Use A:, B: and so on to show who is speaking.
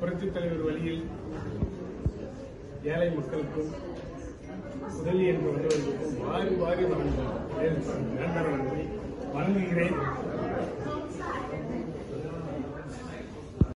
A: புரட்சித் தலைவர் வழியில் ஏழை மக்களுக்கும் உதவி என்று வந்தவர்களுக்கும் வாரி வாரி வழங்குகிறேன் வழங்குகிறேன்